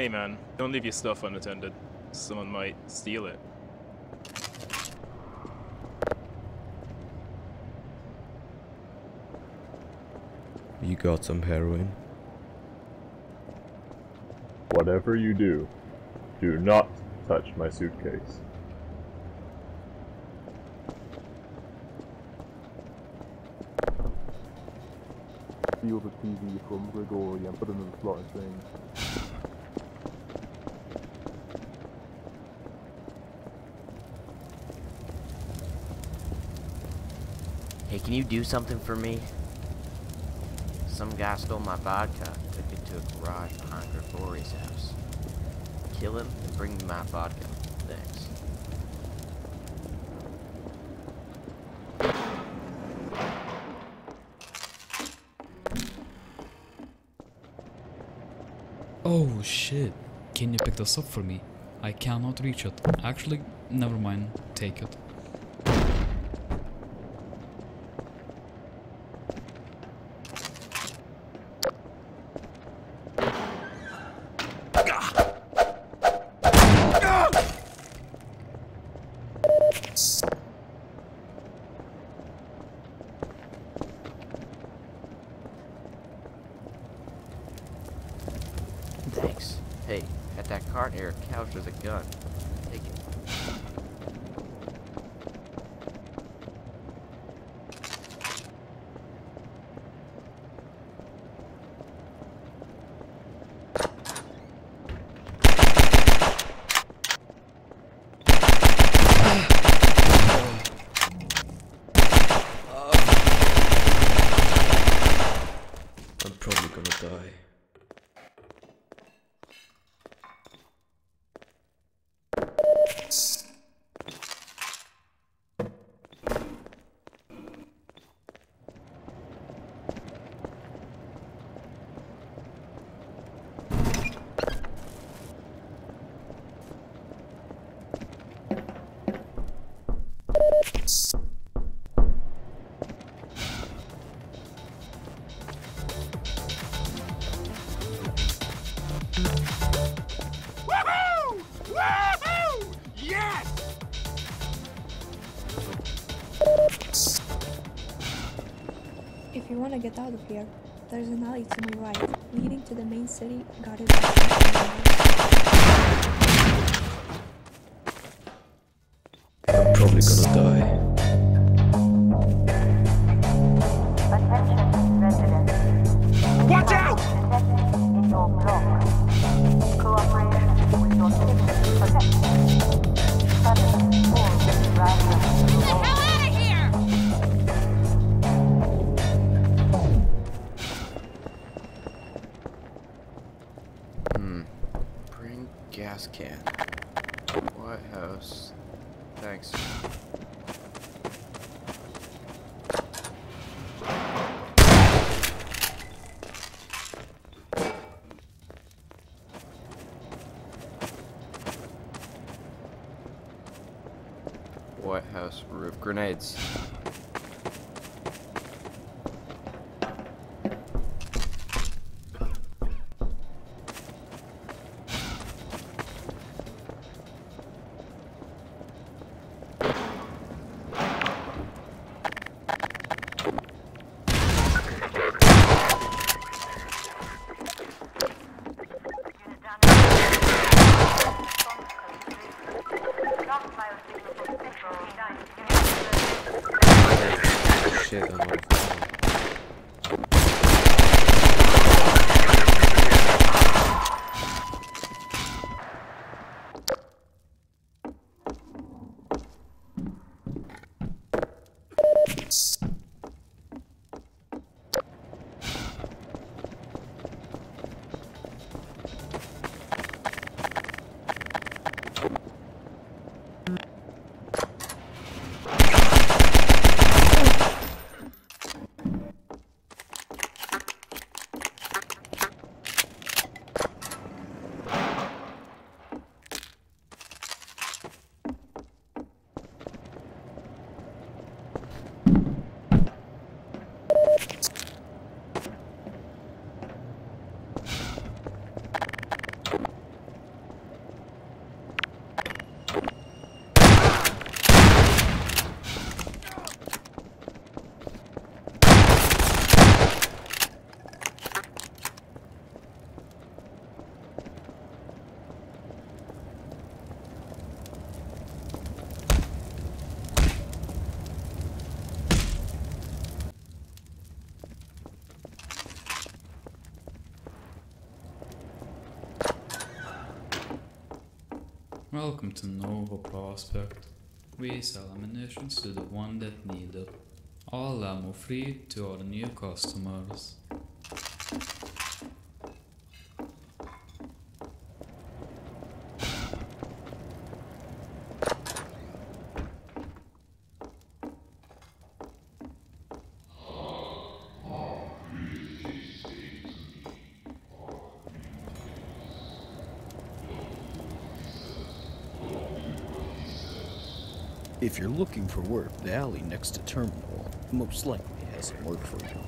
Hey man, don't leave your stuff unattended. Someone might steal it. You got some heroin? Whatever you do, do not touch my suitcase. Steal the TV from Grigori and put it in the slot thing. Hey, can you do something for me? Some guy stole my vodka, took it to a garage behind Grigori's house. Kill him and bring me my vodka. Thanks. Oh shit. Can you pick this up for me? I cannot reach it. Actually, never mind. Take it. Thanks. Hey, at that cart near a couch with a gun. Want to get out of here, there's an alley to my right, leading to the main city, guarded by I'm probably gonna die. Welcome to Nova Prospekt. We sell ammunition to the one that need it. All ammo free to our new customers. If you're looking for work, the alley next to Terminal most likely has some work for you.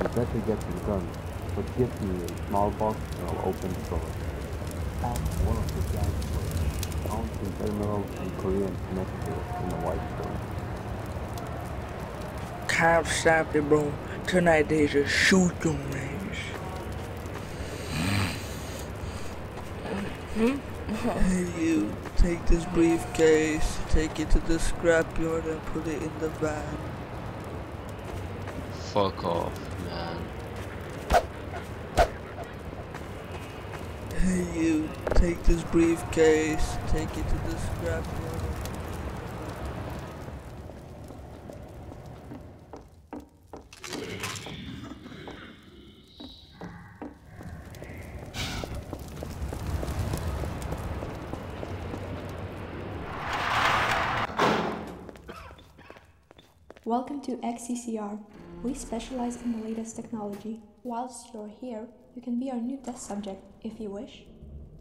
You better get some guns, but give me a small box and I'll open the door. Ask one of the guys for found some terminals and Korean connectors in the white store. Can't stop it, bro. Tonight they just shoot them, man. Hey, hmm? you take this briefcase, take it to the scrapyard, and put it in the van. Fuck off, man. Hey, you take this briefcase, take it to the scrapyard. Welcome to XCCR. We specialize in the latest technology. Whilst you're here, you can be our new test subject if you wish.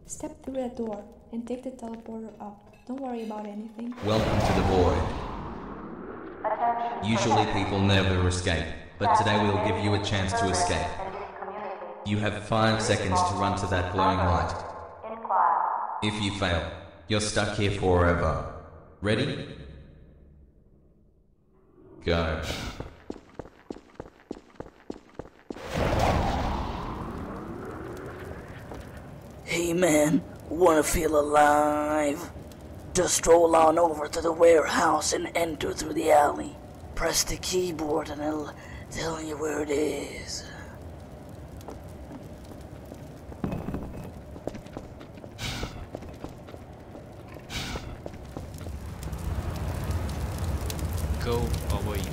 Step through that door and take the teleporter up. Don't worry about anything. Welcome to the void. Usually people never escape, but today we'll give you a chance to escape. You have five seconds to run to that glowing light. If you fail, you're stuck here forever. Ready? Go. Hey man, wanna feel alive? Just stroll on over to the warehouse and enter through the alley. Press the keyboard and it'll tell you where it is. Go away, you.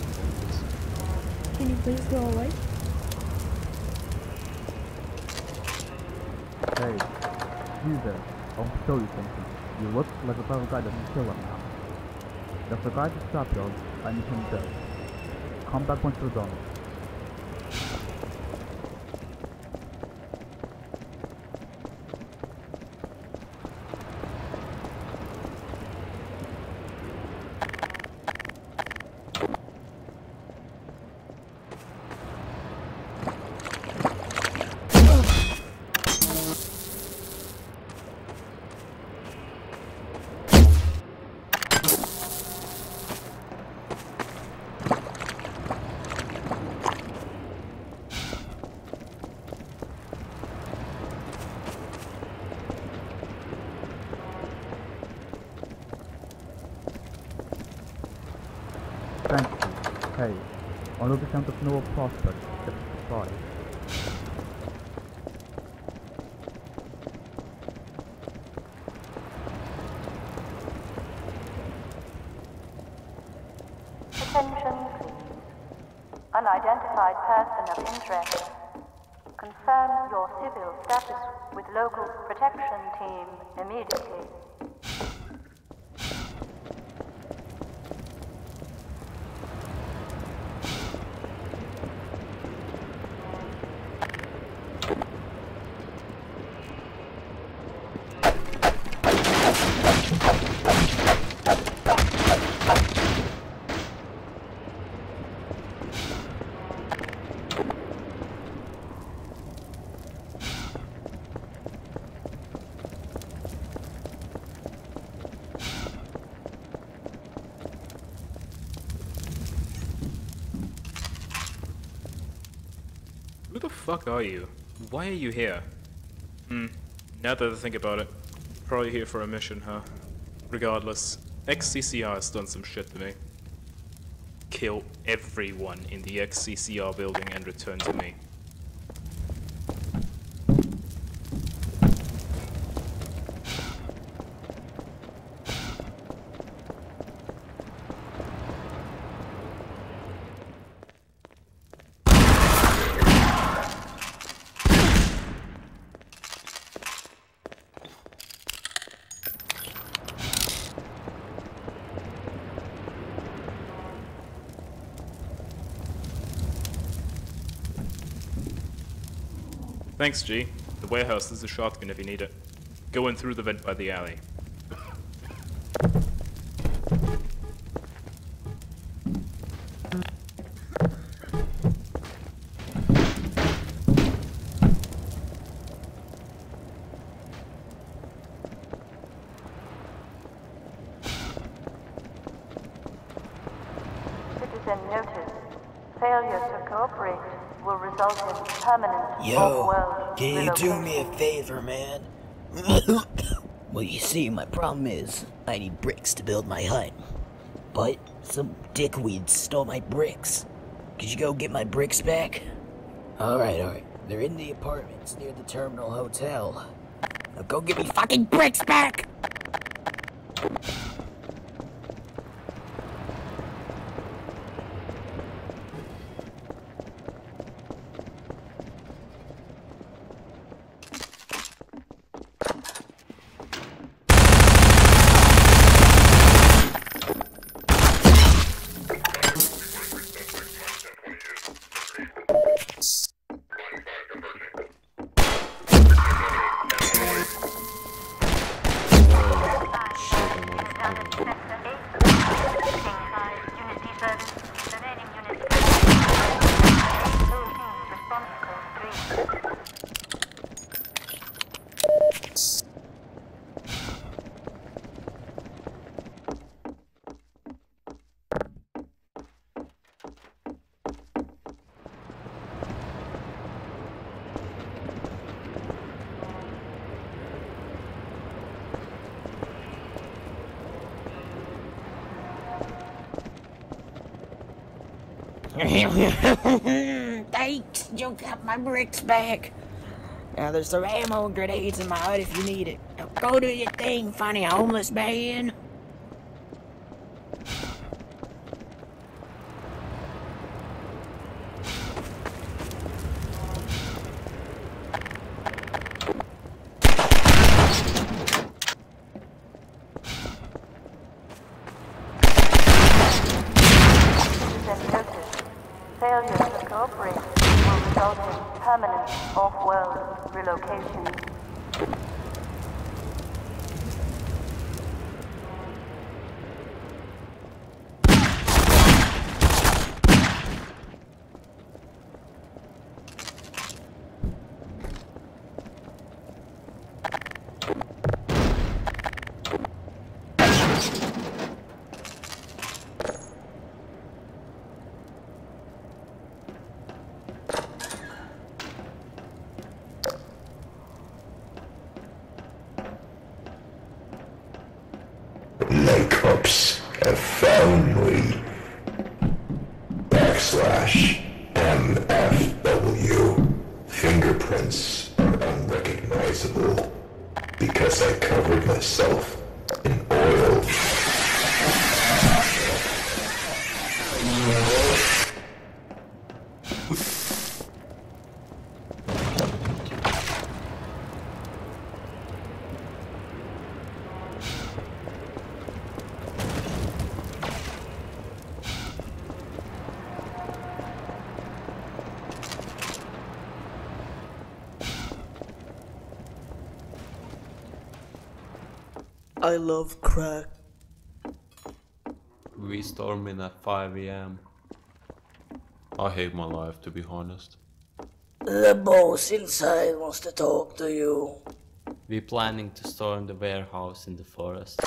Can you please go away? Hey, you there. I'll show you something. You look like a bad guy doesn't kill him now. There's a guy at the scrapyard. I need him dead. Come back once you're done. Thank you. Hey, on the count of no prospect, just five. Attention, please. Unidentified person of interest. Confirm your civil status with local protection team immediately. Fuck are you? Why are you here? Hmm, now that I think about it, probably here for a mission, huh? Regardless, XCCR has done some shit to me. Kill everyone in the XCCR building and return to me. Thanks, G. The warehouse is a shotgun if you need it. Go in through the vent by the alley. Citizen notice. Failure to cooperate will result in permanent Yo, off-world can you do relocation. me a favor, man? well, you see, my problem is I need bricks to build my hut. But some dickweed stole my bricks. Could you go get my bricks back? Alright, alright. They're in the apartments near the Terminal Hotel. Now go get me fucking bricks back! Thanks, you got my bricks back. Now there's some ammo and grenades in my hut if you need it. Now go do your thing, funny homeless man. I love crack. We storming at 5 a.m. I hate my life, to be honest. The boss inside wants to talk to you. We're planning to storm the warehouse in the forest.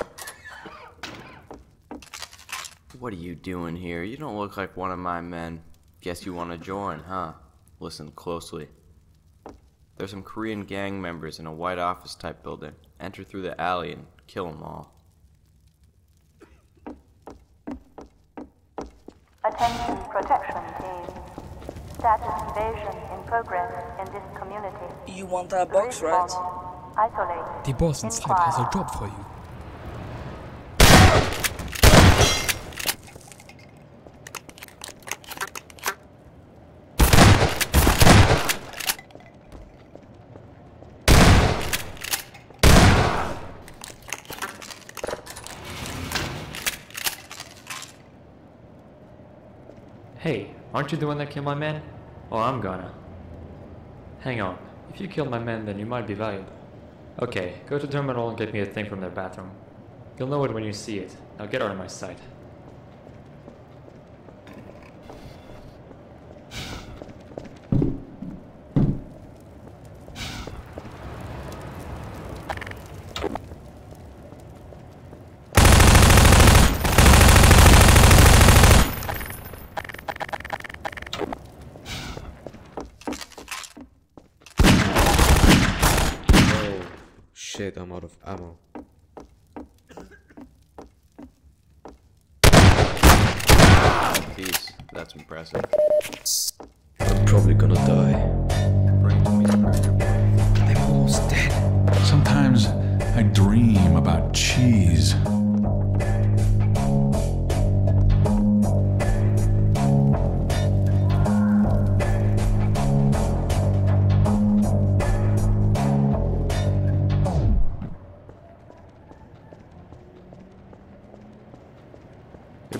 What are you doing here? You don't look like one of my men. Guess you want to join, huh? Listen closely. There's some Korean gang members in a white office type building. Enter through the alley and kill them all. Attention protection team. Status invasion in progress in this community. You want that box, right? Isolate. The boss inside has a job for you. Hey, aren't you the one that killed my man? Oh, I'm gonna. Hang on. If you killed my men, then you might be valuable. Okay, go to terminal and get me a thing from their bathroom. You'll know it when you see it. Now get out of my sight. Oh, I'm out of ammo. Jeez, that's impressive.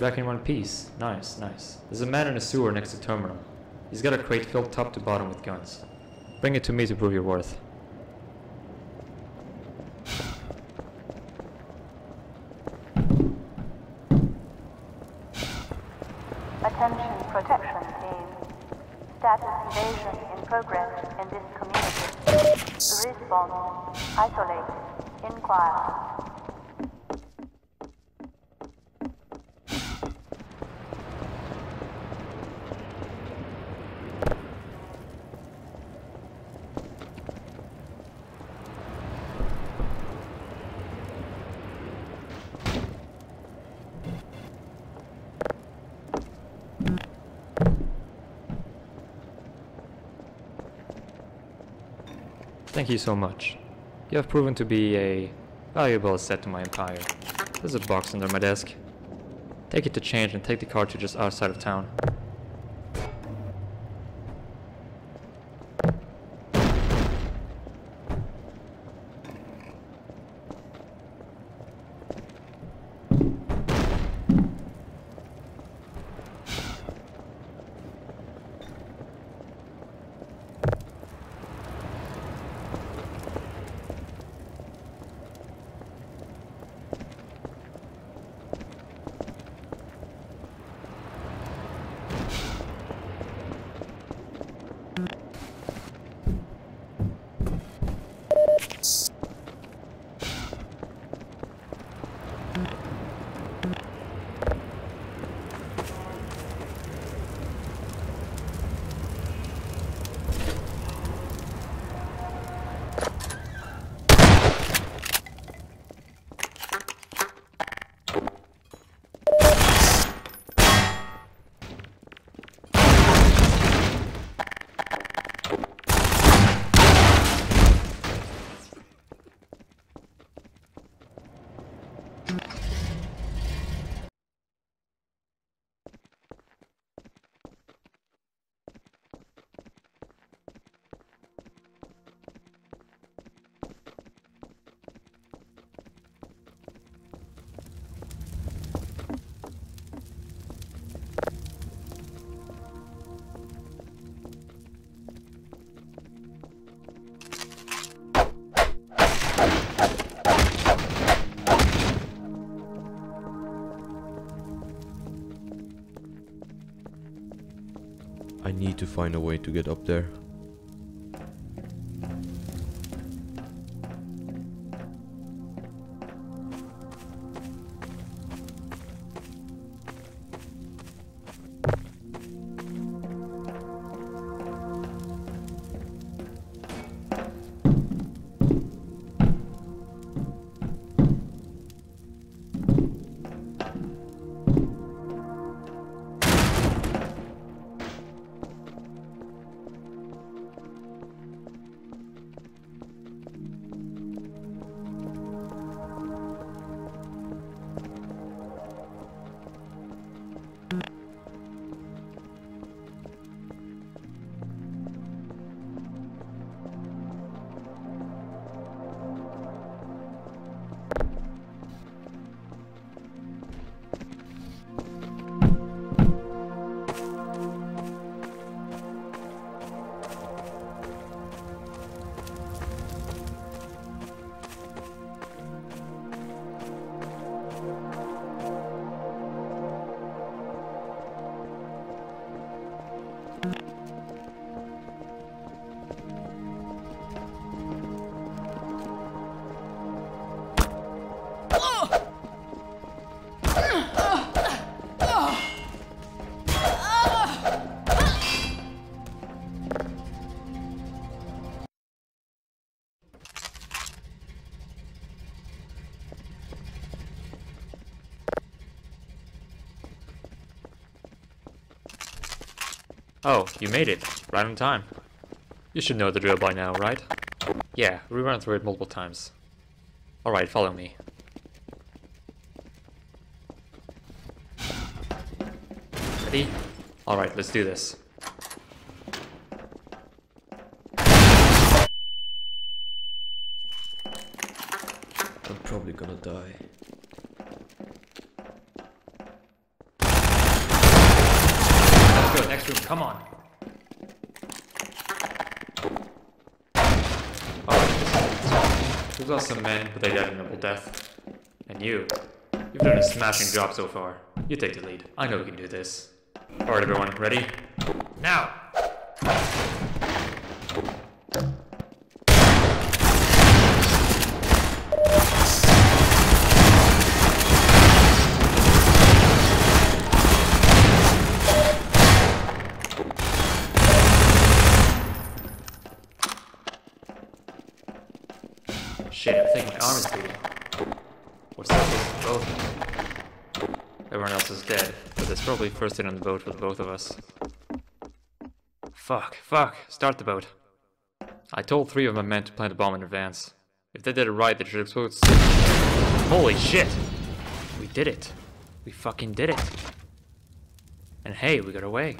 Back in one piece. Nice, nice. There's a man in a sewer next to terminal. He's got a crate filled top to bottom with guns. Bring it to me to prove your worth. Attention protection team. Status invasion in progress in this community. Response. Isolate. Inquire. Thank you so much. You have proven to be a valuable asset to my empire. There's a box under my desk. Take it to change and take the car to just outside of town. I need to find a way to get up there. Oh, you made it. Right on time. You should know the drill by now, right? Yeah, we ran through it multiple times. Alright, follow me. Ready? Alright, let's do this. I'm probably gonna die. Let's go, next room, come on. We've lost some men, but they died a noble death. And you, you've done a smashing job so far. You take the lead. I know we can do this. Alright everyone, ready? Now! My arm is bleeding. Both? Everyone else is dead, but there's probably first in on the boat for the both of us. Fuck, fuck, start the boat. I told three of my men to plant a bomb in advance. If they did it right, they should explode. Holy shit! We did it. We fucking did it. And hey, we got away.